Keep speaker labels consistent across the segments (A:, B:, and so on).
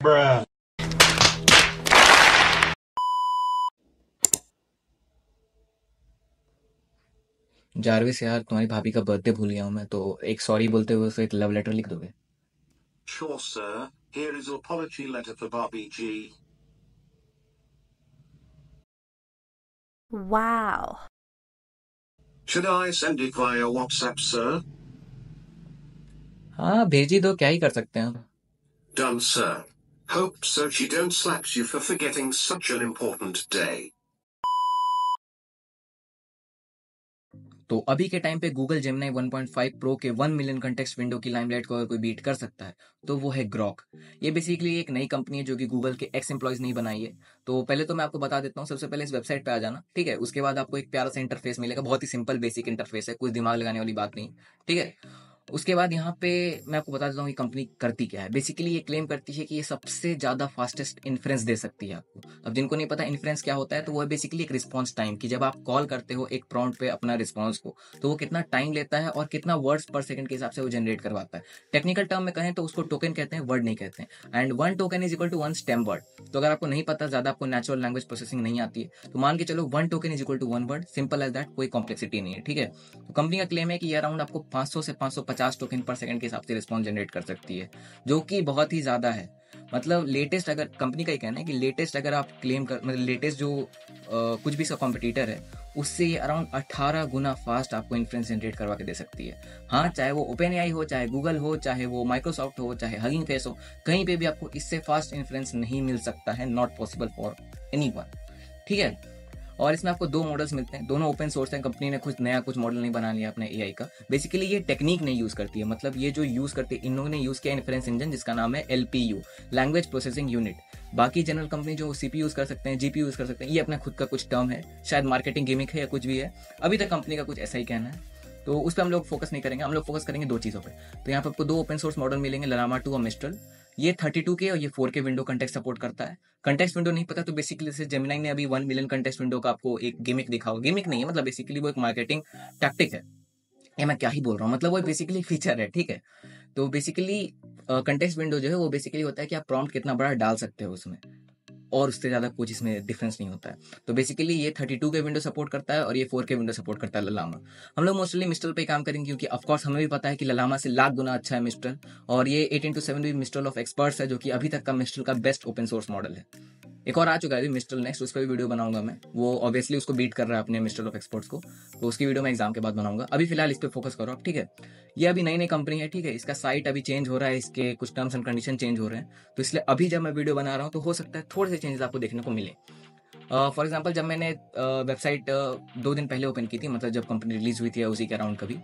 A: Bruh.
B: Jarvis यार तुम्हारी भाभी का बर्थडे भूल गया हूँ मैं तो एक सॉरी बोलते हुए उसे एक लव लेटर लिख दोगे
C: Sure, sir. Here is apology letter for Barbie G.
D: Wow.
C: Should I send it via WhatsApp, sir?
B: हाँ भेज ही दो क्या ही कर सकते हैं हम
C: Done, sir. Hope so she don't slaps you for forgetting such an important day.
B: तो अभी के टाइम पे गूगल जेमिनाई 1.5 प्रो के 1 मिलियन कंटेक्स्ट विंडो की लाइमलाइट को अगर कोई बीट कर सकता है तो वो है ग्रॉक ये बेसिकली एक नई कंपनी है जो कि गूगल के एक्स एम्प्लॉयज़ नहीं बनाई है। तो पहले तो मैं आपको बता देता हूँ, सबसे पहले इस वेबसाइट पे आ जाना, ठीक है? उसके बाद आपको एक प्यारा सा इंटरफेस मिलेगा, बहुत ही सिंपल बेसिक इंटरफेस है कुछ दिमाग लगाने वाली बात नहीं, ठीक है? उसके बाद यहाँ पे मैं आपको बता देता हूँ ये कंपनी करती क्या है। बेसिकली ये क्लेम करती है कि ये सबसे ज़्यादा फास्टेस्ट इन्फ्रेंस दे सकती है आपको। अब जिनको नहीं पता इन्फ्रेंस क्या होता है तो वो बेसिकली एक रिस्पॉन्स टाइम कि जब आप कॉल करते हो एक प्रॉन्ट पे अपना रिस्पॉन्स को तो वो कितना टाइम लेता है और कितना वर्ड्स पर सेकंड के हिसाब से वो जनरेट करवाता है। टेक्निकल टर्म में कहें तो उसको टोकन कहते हैं वर्ड नहीं कहते हैं। And one token is equal to one stem word तो अगर आपको नहीं पता, ज़्यादा आपको नेचुरल लैंग्वेज प्रोसेसिंग नहीं आती है तो मान के चलो one token is equal to one word simple as that कोई कॉम्प्लेक्सिटी नहीं है, ठीक है? तो कंपनी का क्लेम है कि ये अराउंड आपको 500 से 550 टोकन पर सेकंड के हिसाब से रिस्पॉन्स जनरेट कर सकती है जो कि बहुत ही ज़्यादा है। मतलब लेटेस्ट अगर कंपनी का ही कहना है कि लेटेस्ट अगर आप क्लेम कर मतलब लेटेस्ट जो आ, कुछ भी सा कॉम्पिटिटर है उससे ये अराउंड 18 गुना फास्ट आपको इन्फ्लुएंस जनरेट करवा के दे सकती है। हाँ चाहे वो ओपन एआई हो चाहे गूगल हो चाहे वो माइक्रोसॉफ्ट हो चाहे हगिंग फेस हो कहीं पे भी आपको इससे फास्ट इन्फ्लुएंस नहीं मिल सकता है नॉट पॉसिबल फॉर एनी ठीक है? और इसमें आपको दो मॉडल्स मिलते हैं। दोनों ओपन सोर्स हैं। कंपनी ने कुछ नया, कुछ मॉडल नहीं बना लिया अपने एआई का। बेसिकली ये टेक्निक नहीं यूज़ करती है। मतलब ये जो यूज़ करती है, इन्होंने यूज़ किया इन्फ्रेंस इंजन जिसका नाम है एलपीयू लैंग्वेज प्रोसेसिंग यूनिट बाकी जनरल कंपनी जो सीपी यूज़ कर सकते हैं जीपी यूज़ कर सकते हैं, ये अपना खुद का कुछ टर्म है। शायद मार्केटिंग गेमिक है या कुछ भी है। अभी तक कंपनी का कुछ ऐसा ही कहना है। तो उस पर हम लोग फोकस नहीं करेंगे। हम लोग फोकस करेंगे दो चीज़ों पर तो यहाँ पर आपको दो ओपन सोर्स मॉडल मिलेंगे ललामा टू और मिस्ट्रल ये 32 के और ये फोर के विंडो कंटेक्ट सपोर्ट करता है। कंटेक्स विंडो नहीं पता तो बेसिकली जैसे जेमिनाई ने अभी वन मिलियन कंटेक्स विंडो का आपको एक गेमिक दिखा हो गेमिक नहीं है मतलब बेसिकली वो एक मार्केटिंग टैक्टिक है। ये मैं क्या ही बोल रहा हूँ मतलब वो बेसिकली फीचर है, ठीक है? तो बेसिकली कंटेक्स विंडो जो है, वो बेसिकली होता है कि आप प्रॉम्प्ट कितना बड़ा डाल सकते हो उसमें। और उससे ज़्यादा कुछ इसमें डिफरेंस नहीं होता है। तो बेसिकली ये 32 के विंडो सपोर्ट करता है और ये फोर के विंडो सपोर्ट करता है ललामा हम लोग मोस्टली मिस्टल पे काम करेंगे क्योंकि ऑफकोर्स हमें भी पता है कि ललामा से लाख गुना अच्छा है मिस्टल और ये एट इंटू सेवन भी मिस्टल ऑफ़ एक्सपर्ट्स है, जो कि अभी तक का मिस्टल का बेस्ट ओपन सोर्स मॉडल है। एक और आ चुका है अभी मिस्टर नेक्स्ट उस पर भी वीडियो बनाऊँगा मैं। वो ऑब्वियसली उसको बीट कर रहा है अपने मिस्टर ऑफ़ एक्सपोर्ट्स को। तो उसकी वीडियो मैं एग्ज़ाम के बाद बनाऊँगा। अभी फ़िलहाल इस पर फोकस करो आप, ठीक है? ये अभी नई नई कंपनी है, ठीक है? इसका साइट अभी चेंज हो रहा है, इसके कुछ टर्म्स एंड कंडीशन चेंज हो रहे हैं। तो इसलिए अभी जब मैं वीडियो बना रहा हूँ तो हो सकता है थोड़े से चेंजेस आपको देखने को मिले। फॉर uh, एग्ज़ाम्पल जब मैंने वेबसाइट uh, दो दिन पहले ओपन की थी मतलब जब कंपनी रिलीज़ हुई थी उसी के अराउंड कभी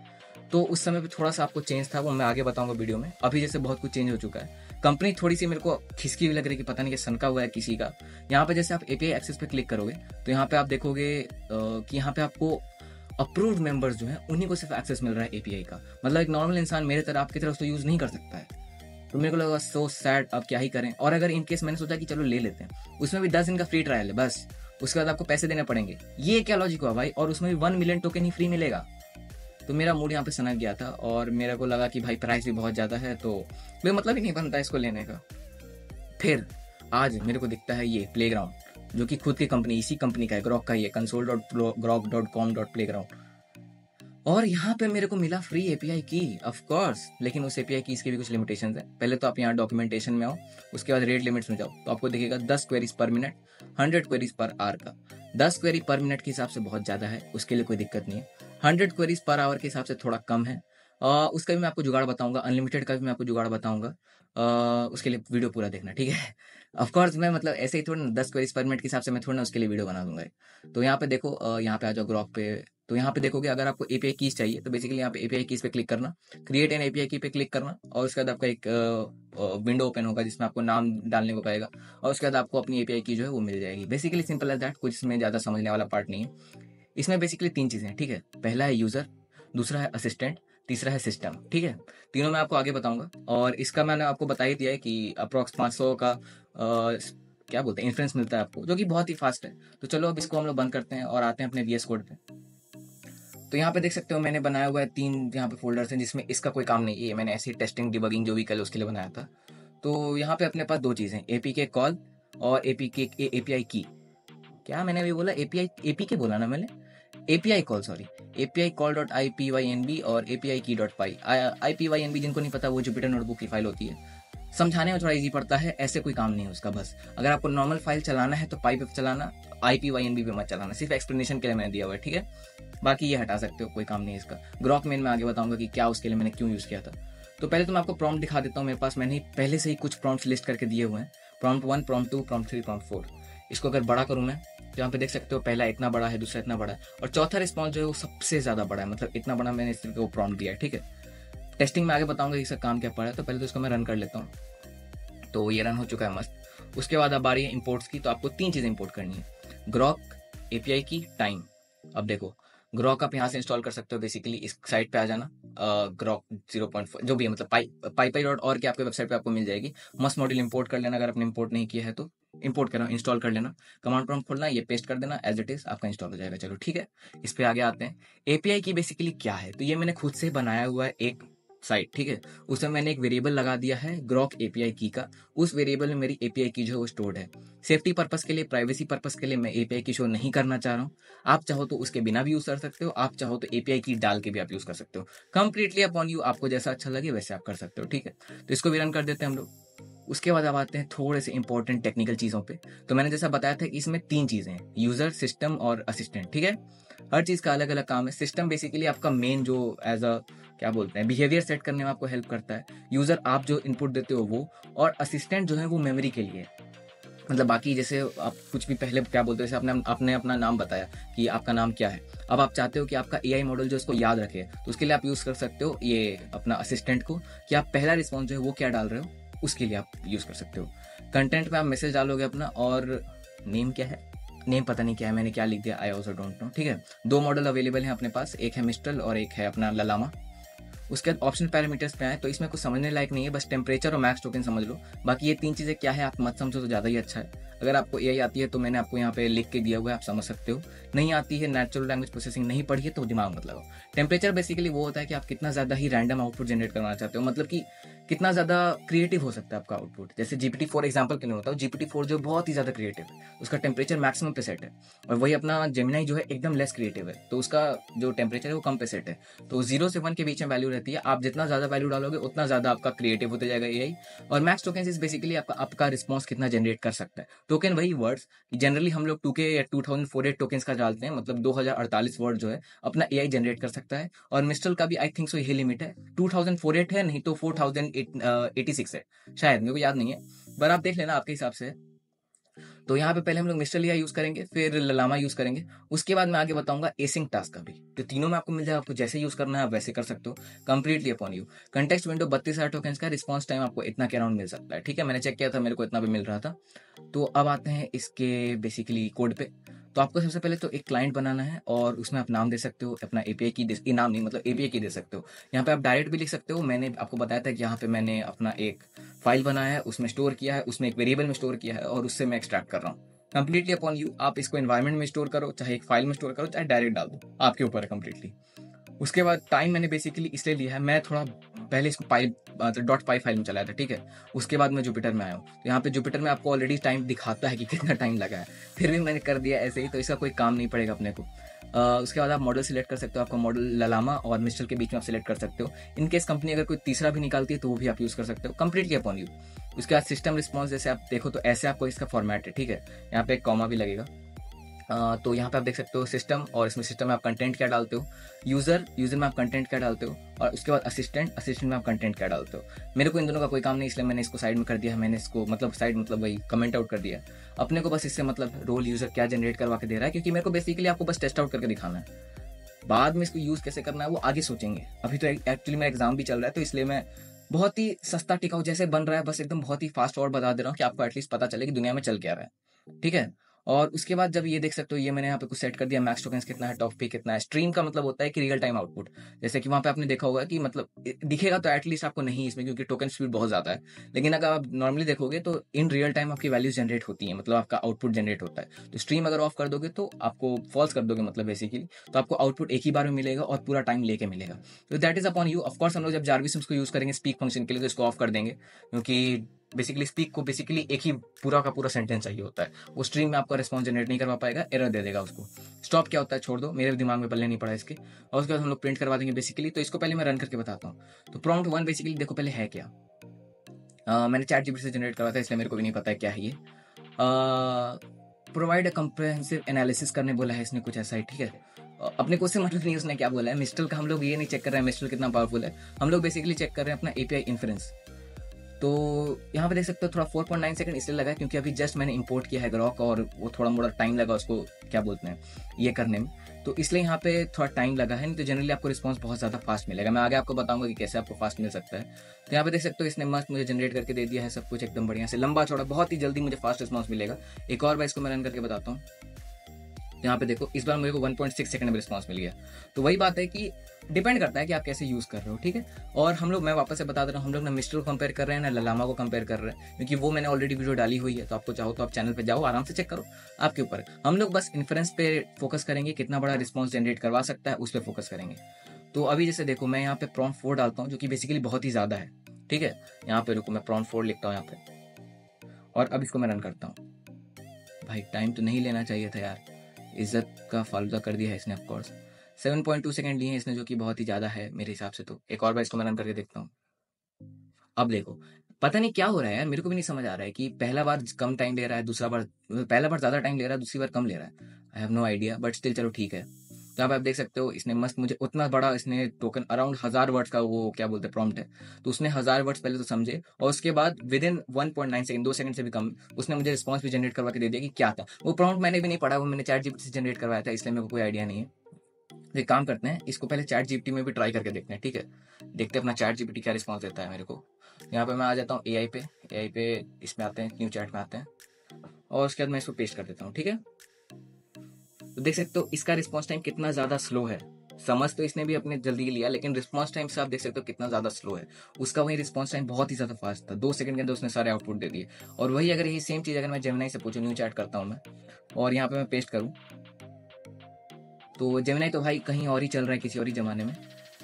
B: तो उस समय पे थोड़ा सा आपको चेंज था वो मैं आगे बताऊँगा वीडियो में। अभी जैसे बहुत कुछ चेंज हो चुका है। कंपनी थोड़ी सी मेरे को खिसकी हुई लग रही है कि पता नहीं कि सनका हुआ है किसी का। यहाँ पे जैसे आप एपीआई एक्सेस पे क्लिक करोगे तो यहाँ पे आप देखोगे कि यहाँ पे आपको अप्रूव्ड मेंबर्स जो है उन्हीं को सिर्फ़ एक्सेस मिल रहा है एपीआई का। मतलब एक नॉर्मल इंसान मेरे तरह आपकी तरफ़ उसको यूज़ नहीं कर सकता है। तो मेरे को लगा सो सैड अब क्या ही करें? और अगर इनकेस मैंने सोचा कि चलो ले लेते हैं, उसमें भी दस दिन का फ्री ट्रायल है, बस। उसके बाद आपको पैसे देने पड़ेंगे। ये क्या लॉजिक हुआ भाई? और उसमें भी वन मिलियन टोकन ही फ्री मिलेगा। तो मेरा मूड यहाँ पे सनक गया था और मेरे को लगा कि भाई प्राइस भी बहुत ज़्यादा है तो मेरा मतलब ही नहीं बनता इसको लेने का। फिर आज मेरे को दिखता है ये प्ले जो कि खुद की कंपनी इसी कंपनी का है ग्रॉक का ही है console dot Grok dot com dot play और यहाँ पे मेरे को मिला फ्री एपीआई की ऑफ़ कोर्स लेकिन उस एपीआई की इसके भी कुछ लिमिटेशन है। पहले तो आप यहाँ डॉक्यूमेंटेशन में आओ उसके बाद रेट लिमिट्स में जाओ। तो आपको देखिएगा दस queries per minute hundred queries per hour का। दस क्वेरी पर मिनट के हिसाब से बहुत ज़्यादा है उसके लिए कोई दिक्कत नहीं है। हंड्रेड क्वेरीज पर आवर के हिसाब से थोड़ा कम है। आ, उसका भी मैं आपको जुगाड़ बताऊँगा अनलिमिटेड का भी मैं आपको जुगाड़ बताऊँगा। उसके लिए वीडियो पूरा देखना ठीक है? ऑफकोर्स मैं मतलब ऐसे ही थोड़ा ना दस क्वेरीज पर मिनट के हिसाब से मैं थोड़ा ना उसके लिए वीडियो बना दूँगा। तो यहाँ पे देखो यहाँ पे आ जाओ ग्रॉक पे तो यहाँ पे देखोगे अगर आपको एपीआई कीज चाहिए तो बेसिकली यहाँ पे एपीआई कीज पे क्लिक करना क्रिएट एन एपीआई की पे क्लिक करना और उसके बाद आपका एक विंडो ओपन होगा जिसमें आपको नाम डालने को पाएगा और उसके बाद आपको अपनी एपीआई की जो है वो मिल जाएगी। बेसिकली सिंपल एज दैट कुछ इसमें ज़्यादा समझने वाला पार्ट नहीं है। इसमें बेसिकली तीन चीज़ें ठीक है? पहला है यूज़र दूसरा है असिस्टेंट तीसरा है सिस्टम ठीक है? तीनों मैं आपको आगे बताऊँगा और इसका मैंने आपको बता ही दिया है कि अप्रोक्स पाँच सौ का आ, क्या बोलते हैं इन्फ्लुएंस मिलता है आपको जो कि बहुत ही फास्ट है। तो चलो अब इसको हम लोग बंद करते हैं और आते हैं अपने वीएस कोड पे। तो यहाँ पे देख सकते हो मैंने बनाया हुआ है तीन यहाँ पे फोल्डर्स हैं जिसमें इसका कोई काम नहीं है। मैंने ऐसी टेस्टिंग डिबगिंग जो भी कल उसके लिए बनाया था। तो यहाँ पे अपने पास दो चीज़ें एपी के कॉल और एपी के ए पी आई की क्या मैंने अभी बोला? ए पी आई ए पी के बोला ना मैंने? API call sorry API call dot I P Y N B और API key dot py I P Y N B जिनको नहीं पता, वो जुपिटर नोटबुक की फ़ाइल होती है। समझाने में थोड़ा इजी पड़ता है, ऐसे कोई काम नहीं है उसका, बस। अगर आपको नॉर्मल फ़ाइल चलाना है तो पाई पे चलाना I P Y N B पे मत चलाना, सिर्फ़ एक्सप्लेनेशन के लिए मैंने दिया हुआ है, ठीक है? बाकी ये हटा सकते हो, कोई काम नहीं है इसका। ग्रॉक मेन में आगे बताऊँगा कि क्या उसके लिए मैंने क्यों यूज़ किया था। तो पहले तो मैं आपको प्रॉम्प्ट दिखा देता हूँ, मेरे पास मैंने पहले से ही कुछ प्रॉम्प्ट लिस्ट करके दिए हुए हैं। Prompt one prompt two prompt three prompt four इसको अगर बड़ा करूँ मैं तो यहाँ पे देख सकते हो, पहला इतना बड़ा है, दूसरा इतना बड़ा है। और चौथा रिस्पॉन्स जो है वो सबसे ज़्यादा बड़ा है मतलब इतना बड़ा मैंने इस तरीके को प्रॉम्प्ट दिया है, ठीक है? टेस्टिंग में आगे बताऊँगा इसका काम क्या पड़ा है तो पहले तो इसको मैं रन कर लेता हूँ। तो ये रन हो चुका है मस्त। उसके बाद अब आ रही है इम्पोर्ट्स की तो आपको तीन चीज़ें इम्पोर्ट करनी है। ग्रॉक एपीआई की टाइम अब देखो ग्रॉक आप यहाँ से इंस्टॉल कर सकते हो बेसिकली इस साइट पे आ जाना। ग्रॉक ज़ीरो पॉइंट जो भी है मतलब पाई पाई पाई डॉट और की आपके वेबसाइट पे आपको मिल जाएगी। मस्त मॉडल इंपोर्ट कर लेना, अगर आपने इंपोर्ट नहीं किया है तो। इंपोर्ट करना इंस्टॉल कर लेना। कमांड प्रॉम्प्ट खोलना, ये पेस्ट कर देना एज इट इज़ आपका इंस्टॉल हो जाएगा। चलो, ठीक है। इस पे आगे आते हैं। एपीआई की बेसिकली क्या है? तो ये मैंने खुद से बनाया हुआ है एक साइट, ठीक है? उसमें मैंने एक वेरिएबल लगा दिया है, ग्रॉक एपीआई की का। उस वेरिएबल में मेरी एपीआई की जो है वो स्टोर्ड है। सेफ्टी पर्पस के लिए, प्राइवेसी पर्पस के लिए मैं एपीआई की शो नहीं करना चाह रहा हूँ। आप चाहो तो उसके बिना भी यूज़ कर सकते हो, आप चाहो तो एपीआई की डाल के भी आप यूज़ कर सकते हो। कंप्लीटली अपॉन यू, आपको जैसा अच्छा लगे वैसे आप कर सकते हो, ठीक है? तो इसको भी रन कर देते हैं हम लोग। उसके बाद अब आते हैं थोड़े से इंपॉर्टेंट टेक्निकल चीज़ों पे। तो मैंने जैसा बताया था कि इसमें तीन चीज़ें हैं यूज़र सिस्टम और असिस्टेंट ठीक है? हर चीज़ का अलग अलग काम है। सिस्टम बेसिकली आपका मेन जो एज अ क्या बोलते हैं बिहेवियर सेट करने में आपको हेल्प करता है। यूज़र आप जो इनपुट देते हो वो, और असिस्टेंट जो है वो मेमोरी के लिए। मतलब बाकी जैसे आप कुछ भी पहले क्या बोलते हो, जैसे आपने आपने अपना नाम बताया कि आपका नाम क्या है। अब आप चाहते हो कि आपका एआई मॉडल जो इसको याद रखे तो उसके लिए आप यूज़ कर सकते हो ये अपना असिस्टेंट को कि आप पहला रिस्पॉन्स जो है वो क्या डाल रहे हो, उसके लिए आप यूज़ कर सकते हो। कंटेंट में आप मैसेज डालोगे अपना, और नेम क्या है? नेम पता नहीं क्या है, मैंने क्या लिख दिया आई ऑल्सो डोंट नो ठीक है? दो मॉडल अवेलेबल हैं अपने पास, एक है मिस्टल और एक है अपना ललामा उसके बाद ऑप्शन पैरामीटर्स पे आए तो इसमें कुछ समझने लायक नहीं है, बस टेम्परेचर और मैक्स टोकन समझ लो। बाकी ये तीन चीज़ें क्या है, आप मत समझो तो ज़्यादा ही अच्छा है। अगर आपको ए आती है तो मैंने आपको यहाँ पे लिख के दिया हुआ है, आप समझ सकते हो। नहीं आती है नेचुरल लैंग्वेज प्रोसेसिंग नहीं पढ़ी है तो दिमाग मत लगाओ। टेम्परेचर बेसिकली वो होता है कि आप कितना ज़्यादा ही रैंडम आउटपुट जनरेट करना चाहते हो। मतलब कि कितना ज़्यादा क्रिएटिव हो सकता है आपका आउटपुट जैसे जीपीटी फोर एग्ज़ाम्पल के लिए होता है जीपीटी फोर जो बहुत ही ज़्यादा क्रिएटिव है, उसका टेम्परेचर मैक्सिमम पे सेट है और वही अपना जेमिनाई जो है एकदम लेस क्रिएटिव है तो उसका जो टेम्परेचर है वो कम पे सेट है। तो ज़ीरो से वन के बीच में वैल्यू रहती है, आप जितना ज़्यादा वैल्यू डालोगे, उतना ज़्यादा आपका क्रिएटिव होता जाएगा एआई और मैक्स टोकन इज़ बेसिकली आपका आपका रिस्पॉन्स कितना जनरेट कर सकता है। टोकन वही वर्ड्स जनरली हम लोग टू के या two thousand four eight token का डालते हैं मतलब दो हज़ार अड़तालीस वर्ड जो है, अपना एआई जनरेट कर सकता है। और मिस्टल का भी आई थिंक सो यही लिमिट है। टू थाउज़ेंड फोर एट है, नहीं तो फोर थाउज़ेंड एटी सिक्स है। शायद, मेरे को याद नहीं है। पर आप देख लेना आपके हिसाब से। तो यहाँ पे पहले हम लोग मिस्टर लिया यूज़ करेंगे, फिर ललामा यूज़ करेंगे। उसके बाद मैं आगे बताऊँगा एसिंग टास्क का भी। तो तीनों में आपको मिल जाएगा आपको जैसे यूज़ करना है, आप वैसे कर सकते हो। Completely upon you context window बत्तीस हज़ार टोकन का रिस्पॉन्स टाइम आपको इतना के अराउंड मिल सकता है। ठीक है, मैंने चेक किया था, मेरे को इतना भी मिल रहा था। तो अब आते हैं इसके बेसिकली कोड पे। तो आपको सबसे पहले तो एक क्लाइंट बनाना है और उसमें आप नाम दे सकते हो, अपना एपीआई की दे नाम नहीं मतलब एपीआई की दे सकते हो। यहाँ पे आप डायरेक्ट भी लिख सकते हो, मैंने आपको बताया था कि यहाँ पे मैंने अपना एक फ़ाइल बनाया है, उसमें स्टोर किया है, उसमें एक वेरिएबल में स्टोर किया है और उससे मैं एक्सट्रैक्ट कर रहा हूँ। कंप्लीटली अपॉन यू आप इसको इन्वायरमेंट में स्टोर करो, चाहे एक फ़ाइल में स्टोर करो, चाहे डायरेक्ट डाल दो, आपके ऊपर है कंप्लीटली उसके बाद टाइम मैंने बेसिकली इसलिए लिया है, मैं थोड़ा पहले इसको पाई डॉट पाई फ़ाइल में चलाया था, ठीक है? उसके बाद मैं जुपिटर में आया हूँ। तो यहाँ पे जुपिटर में आपको ऑलरेडी टाइम दिखाता है कि कितना टाइम लगा है। फिर भी मैंने कर दिया ऐसे ही तो इसका कोई काम नहीं पड़ेगा अपने को। उसके बाद आप मॉडल सिलेक्ट कर सकते हो, आपका मॉडल ललामा और मिस्टल के बीच में आप सिलेक्ट कर सकते हो। इनकेस कंपनी अगर कोई तीसरा भी निकालती है तो वो भी आप यूज़ कर सकते हो कंप्लीटली अपॉन यू उसके बाद सिस्टम रिस्पॉन्स जैसे आप देखो तो ऐसे आपको इसका फॉर्मेट है, ठीक है? यहाँ पे एक कॉमा भी लगेगा। तो यहाँ पे आप देख सकते हो सिस्टम और इसमें सिस्टम में आप कंटेंट क्या डालते हो? यूज़र यूज़र में आप कंटेंट क्या डालते हो? और उसके बाद असिस्टेंट असिस्टेंट में आप कंटेंट क्या डालते हो? मेरे को इन दोनों का कोई काम नहीं, इसलिए मैंने इसको साइड में कर दिया, मैंने इसको मतलब साइड मतलब वही कमेंट आउट कर दिया। अपने को बस इससे मतलब रोल यूज़र क्या जनरेट करवा के दे रहा है, क्योंकि मेरे को बेसिकली आपको बस टेस्ट आउट करके दिखाना है। बाद में इसको यूज़ कैसे करना है, वो आगे सोचेंगे। अभी तो एक्चुअली मेरा एग्ज़ाम भी चल रहा है तो इसलिए मैं बहुत ही सस्ता टिकाऊ जैसे बन रहा है, बस एकदम बहुत ही फास्ट और बता दे रहा हूँ कि आपको एटलीस्ट पता चले कि दुनिया में चल क्या रहा है। ठीक है? और उसके बाद जब ये देख सकते हो, ये मैंने यहाँ पे कुछ सेट कर दिया मैक्स टोकन कितना है टॉप पे कितना है स्ट्रीम का मतलब होता है कि रियल टाइम आउटपुट जैसे कि वहाँ पे आपने देखा होगा कि मतलब दिखेगा तो एटलीस्ट आपको नहीं इसमें, क्योंकि टोकन स्पीड बहुत ज़्यादा है. लेकिन अगर आप नॉर्मली देखोगे तो इन रियल टाइम आपकी वैल्यूज़ जनरेट होती है मतलब आपका आउटपुट जनरेट होता है. तो स्ट्रीम अगर ऑफ़ कर दोगे तो आपको फॉल्स कर दोगे मतलब बेसिकली तो आपको आउटपुट एक ही बार में मिलेगा और पूरा टाइम लेके मिलेगा. तो that is upon you of course हम लोग जब जारविसम्स को यूज़ करेंगे स्पीक फ़ंक्शन के लिए तो इसको ऑफ़ कर देंगे, क्योंकि बेसिकली स्पीक को बेसिकली एक ही पूरा का पूरा सेंटेंस चाहिए होता है। वो स्ट्रिंग में आपका रिस्पॉन्स जनरेट नहीं करवा पाएगा एरर दे देगा उसको। स्टॉप क्या होता है? छोड़ दो मेरे दिमाग में पल्ले नहीं पड़ा इसके। और उसके बाद हम लोग प्रिंट करवा देंगे बेसिकली तो इसको पहले मैं रन करके बताता हूँ। तो प्रॉम्प्ट वन बेसिकली देखो पहले है क्या? आ, मैंने चैट जीबी से जनरेट करवा था इसलिए मेरे को भी नहीं पता है क्या है ये। प्रोवाइड अ कम्प्रहेंसिव एनालिसिस करने बोला है इसने कुछ ऐसा ही ठीक है? अपने क्वेश्चन मतलब नहीं उसने क्या बोला है? मिस्टल का हम लोग ये नहीं चेक कर रहे हैं मिस्टल कितना पावरफुल है। हम लोग बेसिकली चेक कर रहे हैं अपना एपीआई इन्फ्रेंस तो यहाँ पे देख सकते हो थोड़ा 4.9 सेकंड इसलिए लगा क्योंकि अभी जस्ट मैंने इंपोर्ट किया है ग्रॉक और वो थोड़ा मोड़ा टाइम लगा उसको, क्या बोलते हैं, ये करने में। तो इसलिए यहाँ पे थोड़ा टाइम लगा है, नहीं तो जनरली आपको रिस्पॉन्स बहुत ज़्यादा फास्ट मिलेगा। मैं आगे आपको बताऊँगा कि कैसे आपको फास्ट मिल सकता है। तो यहाँ पे देख सकते हो इसने मस्त मुझे जनरेट करके दे दिया है सब कुछ एकदम बढ़िया से। लंबा चौड़ा बहुत ही जल्दी मुझे फास्ट रिस्पॉन्स मिलेगा। एक और बार इसको मैं रन करके बताता हूँ। यहाँ पे देखो, इस बार मुझे को 1.6 सेकंड में रिस्पॉन्स मिल गया। तो वही बात है कि डिपेंड करता है कि आप कैसे यूज़ कर रहे हो, ठीक है? और हम लोग, मैं वापस से बता दे रहा हूँ, हम लोग ना मिस्टर को कंपेयर कर रहे हैं, ना ललामा को कंपेयर कर रहे हैं, क्योंकि वो मैंने ऑलरेडी वीडियो डाली हुई है तो आपको चाहो तो आप चैनल पर जाओ, आराम से चेक करो आपके ऊपर। हम लोग बस इन्फ्रेंस पे फोकस करेंगे, कितना बड़ा रिस्पॉन्स जनरेट करवा सकता है, उस पर फोकस करेंगे। तो अभी जैसे देखो, मैं यहाँ पे प्रॉन फोर डालता हूँ, जो कि बेसिकली बहुत ही ज़्यादा है, ठीक है? यहाँ पे रुको, मैं प्रॉन फोर लिखता हूँ यहाँ पे। और अब इसको मैं रन करता हूँ। भाई टाइम तो नहीं लेना चाहिए था यार। इज़्ज़त का फालूदा कर दिया है इसने of course seven point two second लिए हैं इसने, जो कि बहुत ही ज़्यादा है मेरे हिसाब से तो। एक और बार इसको मैं रन करके देखता हूँ। अब देखो, पता नहीं क्या हो रहा है यार, मेरे को भी नहीं समझ आ रहा है कि पहला बार कम टाइम ले रहा है, दूसरा बार, पहला बार ज़्यादा टाइम ले रहा है, दूसरी बार कम ले रहा है। I have no idea but still चलो ठीक है। तो अब आप देख सकते हो, इसने मस्त मुझे उतना बड़ा इसने टोकन अराउंड हज़ार वर्ड्स का वो क्या बोलते हैं प्रॉम्प्ट है। तो उसने हज़ार वर्ड्स पहले तो समझे और उसके बाद within one point nine second दो सेकंड से भी कम, उसने मुझे रिस्पॉन्स भी जनरेट करवा के दे दिया कि क्या था। वो प्रॉम्प्ट मैंने भी नहीं पढ़ा, वो मैंने चैट जीपीटी से जनरेट करवाया था, इसलिए मेरे को कोई आइडिया नहीं है। तो एक काम करते हैं, इसको पहले चैट जीपीटी में भी ट्राई करके देखते हैं, ठीक है? देखते हैं अपना चैट जीपीटी क्या रिस्पॉन्स देता है मेरे को। यहाँ पे मैं आ जाता हूँ ए आई पे ए आई पे इसमें आते हैं न्यू चैट में आते हैं। और उसके बाद मैं इसको पेस्ट कर देता हूँ, ठीक है? तो देख सकते हो इसका रिस्पॉन्स टाइम कितना ज़्यादा स्लो है। समझ तो इसने भी अपने जल्दी लिया, लेकिन रिस्पॉन्स टाइम से आप देख सकते हो कितना ज़्यादा स्लो है। उसका वही रिस्पॉन्स टाइम बहुत ही ज़्यादा फास्ट था। दो सेकंड के अंदर उसने सारे आउटपुट दे दिए। और वही अगर यही सेम चीज़ अगर मैं जेमिनाई से पूछूँ न्यू चैट करता हूँ मैं, और यहाँ पे मैं पेस्ट करूँ तो जेमिनाई तो भाई कहीं और ही चल रहा है किसी और ही जमाने में।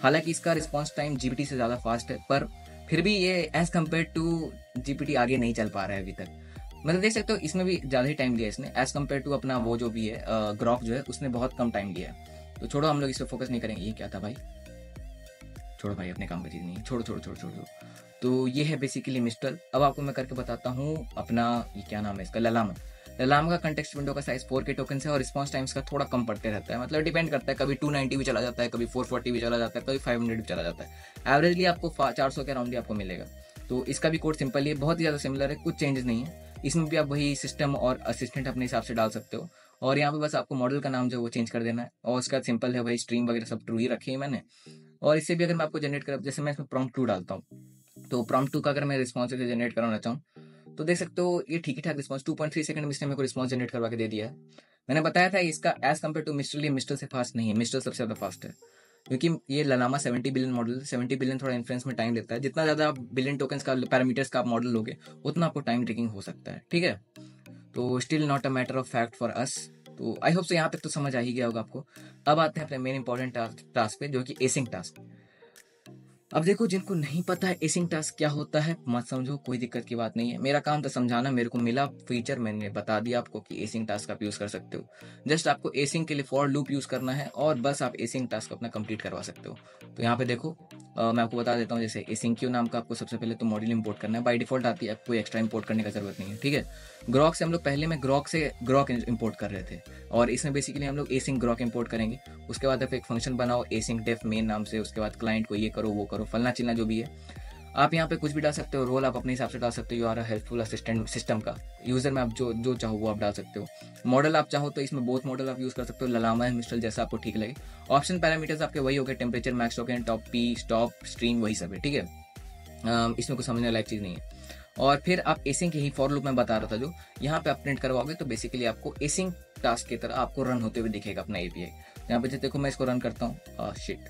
B: हालाँकि इसका रिस्पॉन्स टाइम जीपीटी से ज़्यादा फास्ट है, पर फिर भी ये एज कंपेयर टू जीपीटी आगे नहीं चल पा रहा है अभी तक। मतलब देख सकते हो, इसमें भी ज़्यादा ही टाइम लिया इसने एज कंपेयर टू अपना वो जो भी है ग्रॉक जो है, उसने बहुत कम टाइम लिया है। तो छोड़ो, हम लोग इस पर फोकस नहीं करेंगे। ये क्या था भाई? छोड़ो भाई, अपने काम का चीज़ नहीं छोड़ो छोड़ो छोड़ो छोड़ो तो ये है बेसिकली मिस्टल अब आपको मैं करके बताता हूँ अपना, ये क्या नाम है इसका ललाम ललाम का कंटेक्स्ट विंडो का साइज़ फोर के टोकन है और रिस्पॉन्स टाइम्स का थोड़ा कम पड़ते रहता है। मतलब डिपेंड करता है, कभी टू नाइनटी भी चला जाता है, कभी फोर फोर्टी भी चला जाता है, कभी फाइव हंड्रेड भी चला जाता है। एवरेजली आपको चार सौ के अराउंड आपको मिलेगा। तो इसका भी कोड सिंपल है बहुत ही ज़्यादा सिमिलर है, कुछ चेंजेस नहीं है। इसमें भी आप वही सिस्टम और असिस्टेंट अपने हिसाब से डाल सकते हो। और यहाँ पे बस आपको मॉडल का नाम जो है वो चेंज कर देना है। और उसका सिंपल है, वही स्ट्रीम वगैरह सब ट्रू ही रखे हैं मैंने। और इससे भी अगर मैं आपको जनरेट कर, जैसे मैं इसमें प्रॉम्प्ट टू डालता हूँ तो प्रॉम्प्ट टू का अगर मैं रिस्पॉन्स जनरेट कराना चाहूँ तो देख सकते हो ये ठीक ठाक response two point three second में इसने मेरे को रिस्पॉन्स जनरेट करवा के दे दिया है। मैंने बताया था इसका as compare to Mistral Mistral से फास्ट नहीं है मिस्टर सबसे ज़्यादा फास्ट है। क्योंकि ये Llama seventy billion model seventy billion थोड़ा इन्फ्लुएंस में टाइम लेता है। जितना ज़्यादा आप बिलियन टोकन्स का पैरामीटर्स का आप मॉडल लोगे, उतना आपको टाइम टेकिंग हो सकता है, ठीक है? तो still not a matter of fact for us तो आई होप से यहाँ तक तो समझ आ ही गया होगा आपको। अब आते हैं अपने मेन इंपॉर्टेंट टास्क पे, जो कि एसिंग टास्क अब देखो जिनको नहीं पता है एसिंग टास्क क्या होता है मत समझो कोई दिक्कत की बात नहीं है। मेरा काम था समझाना मेरे को मिला फीचर मैंने बता दिया आपको कि एसिंग टास्क आप यूज़ कर सकते हो। जस्ट आपको एसिंग के लिए फॉर लूप यूज़ करना है और बस आप एसिंग टास्क अपना कंप्लीट करवा सकते हो। तो यहाँ पे देखो आ, मैं आपको बता देता हूँ जैसे एसिंग क्यू नाम का आपको सबसे पहले तो मॉडल इंपोर्ट करना है। बाई डिफ़ॉल्ट आती है कोई एक्स्ट्रा इंपोर्ट करने का ज़रूरत नहीं है ठीक है? ग्रॉक से हम लोग पहले में ग्रॉक से ग्रॉक इंपोर्ट कर रहे थे। और इसमें बेसिकली हम लोग एसिंग ग्रॉक इंपोर्ट करेंगे। उसके बाद आप एक फ़ंक्शन बनाओ एसिंग डेफ मेन नाम से उसके बाद क्लाइंट को ये करो वो करो। फलना चिलना जो भी है। आप यहाँ पे कुछ भी डाल सकते हो, रोल आप अपने हिसाब से डाल सकते हो, you are helpful assistant system का। यूज़र में आप जो जो चाहो वो आप डाल सकते हो। मॉडल आप चाहो तो इसमें बहुत मॉडल आप यूज़ कर सकते हो, ललामा है मिस्टल जैसा आपको ठीक लगे। ऑप्शन पैरामीटर्स आपके वही हो गए temperature max token top P stop stream वही सब है, ठीक है? इसमें कुछ समझने लायक चीज़ नहीं है। और फिर आप एसिंग के ही फॉर लूप में बता रहा था जो, यहाँ पे आप प्रिंट करवाओगे तो बेसिकली आपको एसिंग टास्क की तरह आपको रन होते हुए दिखेगा अपना एपीआई यहाँ पे देखो मैं इसको रन करता हूँ। शिट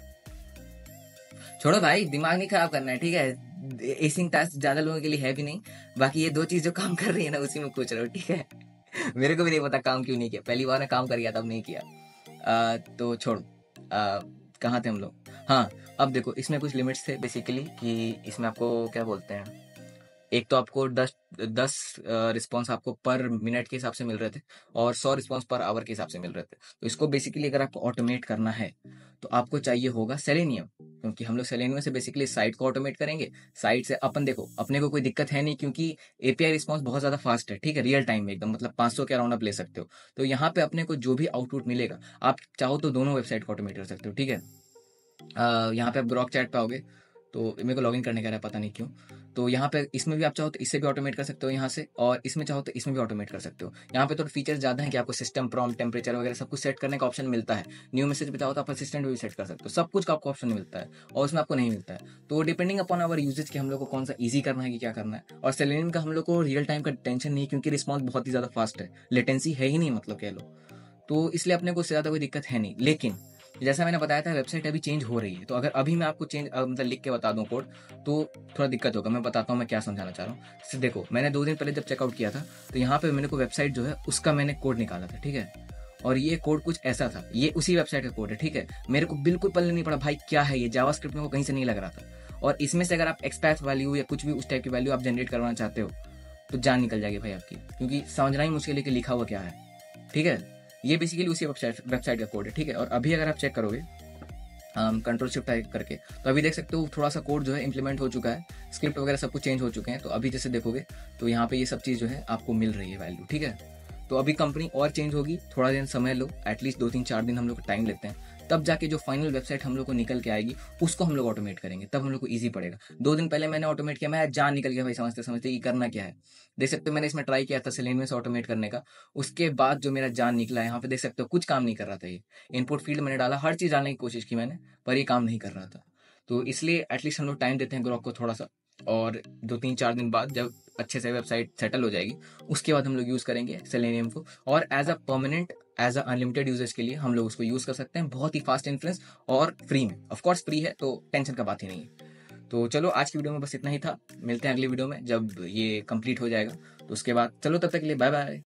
B: छोड़ो भाई दिमाग नहीं खराब करना है ठीक है? एसिंग टास्क ज़्यादा लोगों के लिए है भी नहीं। बाकी ये दो चीज़ जो काम कर रही है ना उसी में पूछ रहा हूँ ठीक है? मेरे को भी नहीं पता काम क्यों नहीं किया। पहली बार ने काम कर गया अब नहीं किया। आ, तो छोड़ो। कहाँ थे हम लोग? हाँ अब देखो इसमें कुछ लिमिट्स थे बेसिकली कि इसमें आपको क्या बोलते हैं? एक तो आपको दस दस रिस्पॉन्स आपको पर मिनट के हिसाब से मिल रहे थे और सौ रिस्पॉन्स पर आवर के हिसाब से मिल रहे थे। तो इसको बेसिकली अगर आपको ऑटोमेट करना है तो आपको चाहिए होगा सेलेनियम क्योंकि हम लोग सेलेनियम से बेसिकली साइट को ऑटोमेट करेंगे। साइट से अपन देखो, अपने को कोई दिक्कत है नहीं क्योंकि एपीआई रिस्पॉन्स बहुत ज़्यादा फास्ट है, ठीक है रियल टाइम में एकदम मतलब 500 के अराउंड आप ले सकते हो। तो यहाँ पे अपने को जो भी आउटपुट मिलेगा, आप चाहो तो दोनों वेबसाइट को ऑटोमेट कर सकते हो, ठीक है? यहाँ पे आप ग्रॉक चैट पे आओगे तो मेरे को लॉगिन करने का रहा पता नहीं क्यों। तो यहाँ पे इसमें भी आप चाहो तो इससे भी ऑटोमेट कर सकते हो यहाँ से, और इसमें चाहो तो इसमें भी ऑटोमेट कर सकते हो। यहाँ पे तो फीचर ज़्यादा है कि आपको सिस्टम प्रॉम टेम्परेचर वगैरह सब कुछ सेट करने का ऑप्शन मिलता है। न्यू मैसेज भी चाहो तो आप असिस्टेंट भी सेट कर सकते हो। सब कुछ का आपको ऑप्शन मिलता है, और उसमें आपको नहीं मिलता है। तो डिपेंडिंग अपॉन अवर यूजेज कि हम लोग को कौन सा ईजी करना है कि क्या करना है, और सेलेनियम का हम लोग को रियल टाइम का टेंशन नहीं, क्योंकि रिस्पॉन्स बहुत ही ज़्यादा फास्ट है। लेटेंसी है ही नहीं मतलब कह लो। तो इसलिए अपने को ज़्यादा कोई दिक्कत है नहीं। लेकिन जैसा मैंने बताया था वेबसाइट अभी चेंज हो रही है। तो अगर अभी मैं आपको चेंज मतलब लिख के बता दूँ कोड तो थोड़ा दिक्कत होगा। मैं बताता हूँ मैं क्या समझाना चाह रहा हूँ। देखो, मैंने दो दिन पहले जब चेकआउट किया था तो यहाँ पे मैंने को वेबसाइट जो है, उसका मैंने कोड निकाला था, ठीक है? और ये कोड कुछ ऐसा था। ये उसी वेबसाइट का कोड है, ठीक है? मेरे को बिल्कुल पल्ले नहीं पड़ा, भाई क्या है ये? जावा स्क्रिप्ट में को कहीं से नहीं लग रहा था। और इसमें से अगर आप एक्सपैथ वैल्यू या कुछ भी उस टाइप की वैल्यू आप जनरेट करवाना चाहते हो तो जान निकल जाएगी भाई आपकी। क्योंकि समझना ही मुश्किल है कि लिखा हुआ क्या है, ठीक है? ये बेसिकली उसी वेबसाइट वेबसाइट का कोड है, ठीक है? और अभी अगर आप चेक करोगे कंट्रोल शिफ्ट टाइप करके तो अभी देख सकते हो थोड़ा सा कोड जो है इंप्लीमेंट हो चुका है स्क्रिप्ट वगैरह सब कुछ चेंज हो चुके हैं तो अभी जैसे देखोगे तो यहाँ पे ये सब चीज़ जो है आपको मिल रही है वैल्यू ठीक है? तो अभी कंपनी और चेंज होगी, थोड़ा दिन समय लो एटलीस्ट दो तीन चार दिन हम लोग टाइम लेते हैं। तब जाके जो फाइनल वेबसाइट हम लोग को निकल के आएगी, उसको हम लोग ऑटोमेट करेंगे। तब हम लोग को ईजी पड़ेगा। दो दिन पहले मैंने ऑटोमेट किया, मैं जान निकल गया भाई समझते समझते कि करना क्या है। देख सकते हो मैंने इसमें ट्राई किया था सिलेन में से ऑटोमेट करने का। उसके बाद जो मेरा जान निकला है, यहाँ पे देख सकते हो कुछ काम नहीं कर रहा था ये। इनपुट फ़ील्ड मैंने डाला, हर चीज़ डालने की कोशिश की मैंने, पर ये काम नहीं कर रहा था। तो इसलिए एटलीस्ट हम लोग टाइम देते हैं ग्रॉक को थोड़ा सा। और दो तीन चार दिन बाद जब अच्छे से वेबसाइट सेटल हो जाएगी, उसके बाद हम लोग यूज़ करेंगे सेलेनियम को। और as a permanent as a unlimited users के लिए हम लोग उसको यूज़ कर सकते हैं बहुत ही फास्ट इन्फ्लुएंस और फ्री में। ऑफकोर्स फ्री है तो टेंशन का बात ही नहीं है। तो चलो, आज की वीडियो में बस इतना ही था। मिलते हैं अगली वीडियो में जब ये कंप्लीट हो जाएगा। तो उसके बाद, चलो, तब तक के लिए बाय बाय